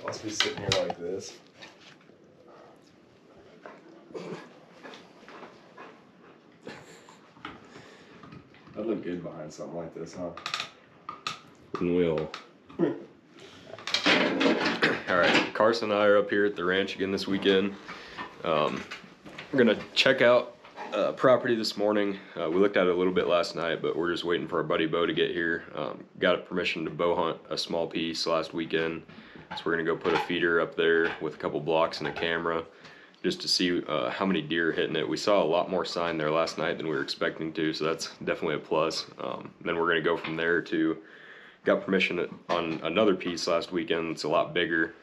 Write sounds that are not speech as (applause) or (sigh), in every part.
I'll just be sitting here like this. I'd look good behind something like this, huh? And we'll. All right, Carsen and I are up here at the ranch again this weekend. Um, we're gonna check out uh, property this morning. Uh, we looked at it a little bit last night, but we're just waiting for our buddy Beau to get here. Um, got permission to bow hunt a small piece last weekend, so we're gonna go put a feeder up there with a couple blocks and a camera, just to see uh, how many deer are hitting it. We saw a lot more sign there last night than we were expecting to, so that's definitely a plus. Um, then we're gonna go from there to got permission on another piece last weekend. It's a lot bigger,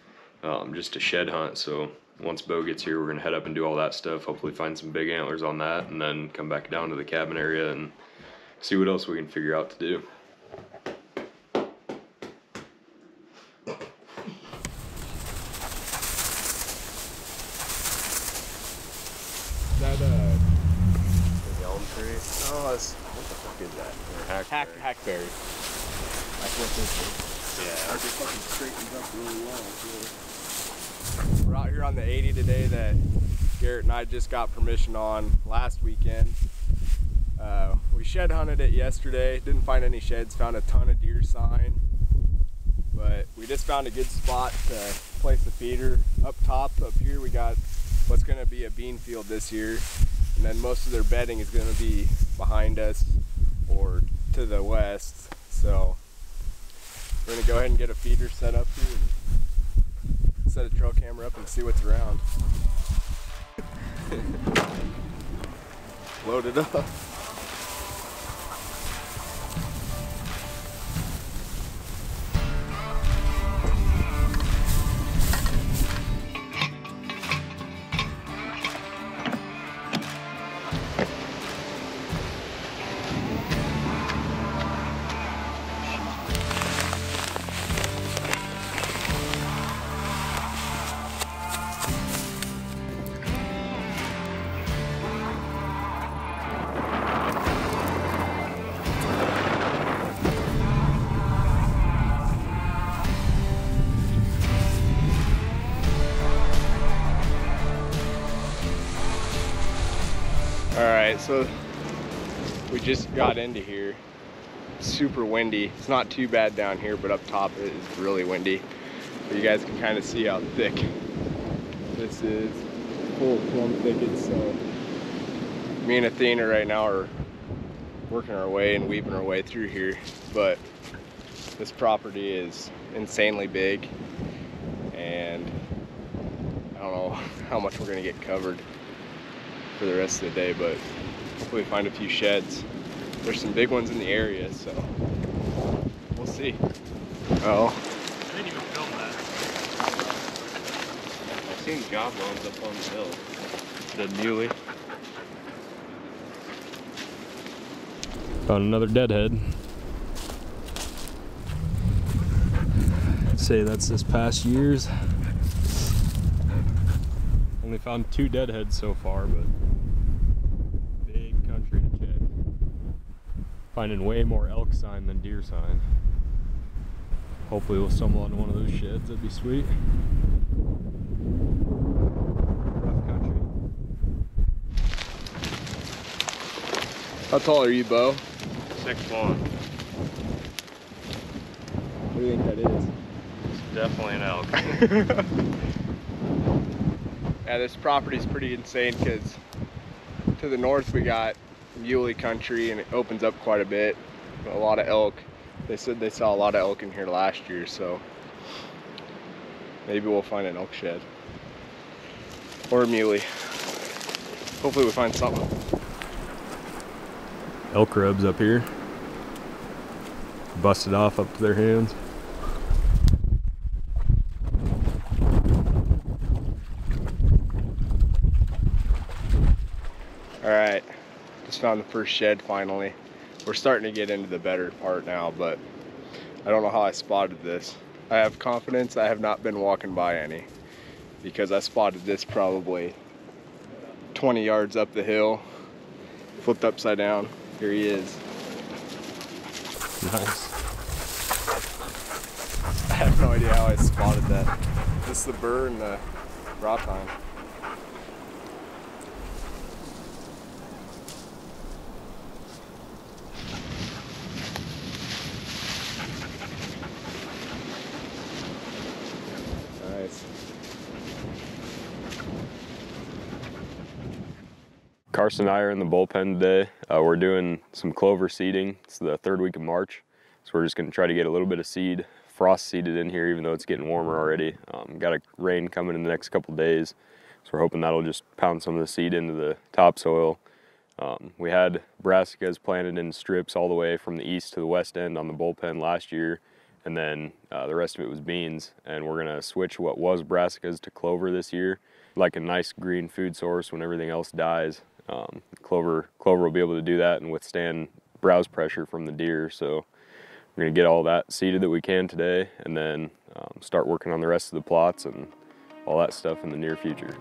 um, just a shed hunt. So once Beau gets here, we're gonna head up and do all that stuff. Hopefully find some big antlers on that, and then come back down to the cabin area and see what else we can figure out to do. That uh, The elm tree. oh, it's What the fuck is that? Hack hackberry. hackberry. That's what this is. Yeah. Our fucking straightens up really well. We're out here on the 80 today that Garrett and I just got permission on last weekend. Uh, we shed hunted it yesterday. Didn't find any sheds. Found a ton of deer sign. But we just found a good spot to place the feeder. Up top, up here, we got what's going to be a bean field this year. And then most of their bedding is going to be behind us or to the west. So we're going to go ahead and get a feeder set up here set a trail camera up and see what's around. (laughs) Load it up. Right, so we just got into here. Super windy. It's not too bad down here, but up top it is really windy. But you guys can kind of see how thick this is. Full plum thickets. So me and Athena right now are working our way and weaving our way through here. But this property is insanely big, and I don't know (laughs) how much we're gonna get covered for the rest of the day, but hopefully find a few sheds. There's some big ones in the area, so we'll see. Oh, I didn't even film that. I've seen job loans up on the hill. the muley. Found another deadhead. Say that's this past year's. Only found two deadheads so far, but big country to check. Finding way more elk sign than deer sign. Hopefully we'll stumble onto one of those sheds, that'd be sweet. Rough country. How tall are you, Beau? Six one. What do you think that is? It's definitely an elk. (laughs) Yeah, this property's pretty insane because to the north we got muley country and it opens up quite a bit. A lot of elk. They said they saw a lot of elk in here last year, so maybe we'll find an elk shed. Or a muley. Hopefully we find something. elk rubs up here. Busted off up to their hands. All right, just found the first shed finally. We're starting to get into the better part now, but I don't know how I spotted this. I have confidence I have not been walking by any because I spotted this probably 20 yards up the hill, flipped upside down. Here he is. Nice. I have no idea how I spotted that. Just the burr and the brow tine. Nice. Carsen and I are in the bullpen today. Uh, we're doing some clover seeding. It's the third week of March, so we're just going to try to get a little bit of seed frost seeded in here, even though it's getting warmer already. Um, got a rain coming in the next couple days, so we're hoping that'll just pound some of the seed into the topsoil. Um, we had brassicas planted in strips all the way from the east to the west end on the bullpen last year, and then uh, the rest of it was beans. And we're gonna switch what was brassicas to clover this year, like a nice green food source when everything else dies. Um, clover, clover will be able to do that and withstand browse pressure from the deer. So we're gonna get all that seeded that we can today, and then um, start working on the rest of the plots and all that stuff in the near future.